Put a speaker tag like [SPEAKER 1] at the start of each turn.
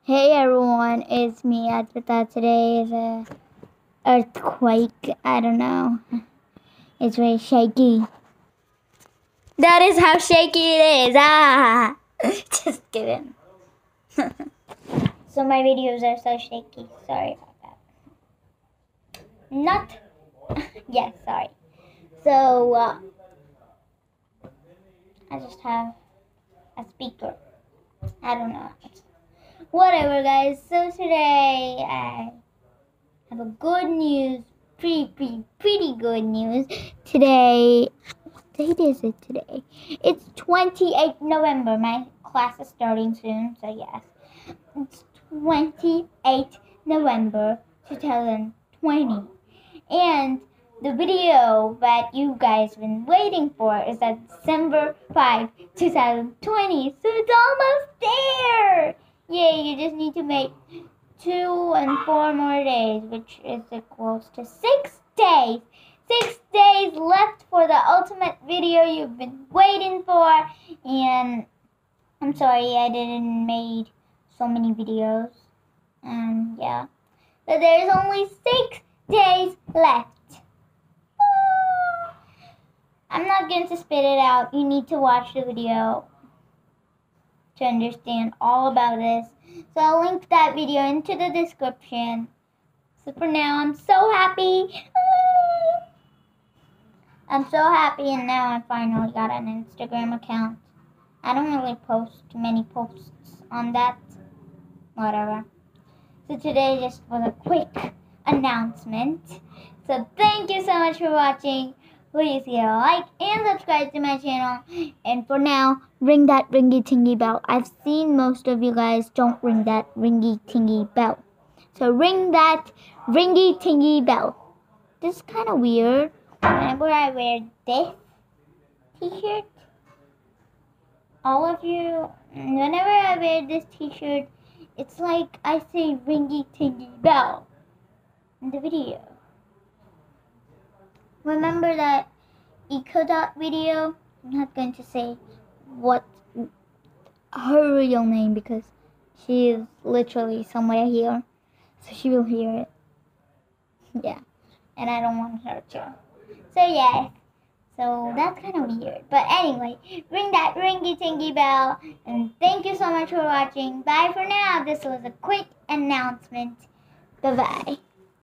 [SPEAKER 1] Hey everyone, it's me. Thought today is a earthquake. I don't know. It's very shaky. That is how shaky it is. Ah, just kidding. so my videos are so shaky. Sorry about that. Not. yes, sorry. So uh, I just have a speaker. I don't know. Whatever, guys. So today I have a good news. Pretty, pretty, pretty good news. Today, what date is it today? It's 28th November. My class is starting soon, so yes. It's 28th November 2020. And the video that you guys have been waiting for is at December 5, 2020. So it's almost you just need to make two and four more days, which is equals to six days. Six days left for the ultimate video you've been waiting for. And I'm sorry I didn't make so many videos. And yeah. But there's only six days left. Ah! I'm not going to spit it out. You need to watch the video to understand all about this. So I'll link that video into the description. So for now, I'm so happy. Ah! I'm so happy and now I finally got an Instagram account. I don't really post many posts on that. Whatever. So today just was a quick announcement. So thank you so much for watching please hit a like and subscribe to my channel. And for now, ring that ringy tingy bell. I've seen most of you guys don't ring that ringy tingy bell. So ring that ringy tingy bell. This is kind of weird. Whenever I wear this t-shirt, all of you, whenever I wear this t-shirt, it's like I say ringy tingy bell in the video. Remember that Echo Dot video? I'm not going to say what her real name because she is literally somewhere here. So she will hear it. Yeah. And I don't want her to. So yeah. So that's kind of weird. But anyway, ring that ringy tingy bell. And thank you so much for watching. Bye for now. This was a quick announcement. Bye bye.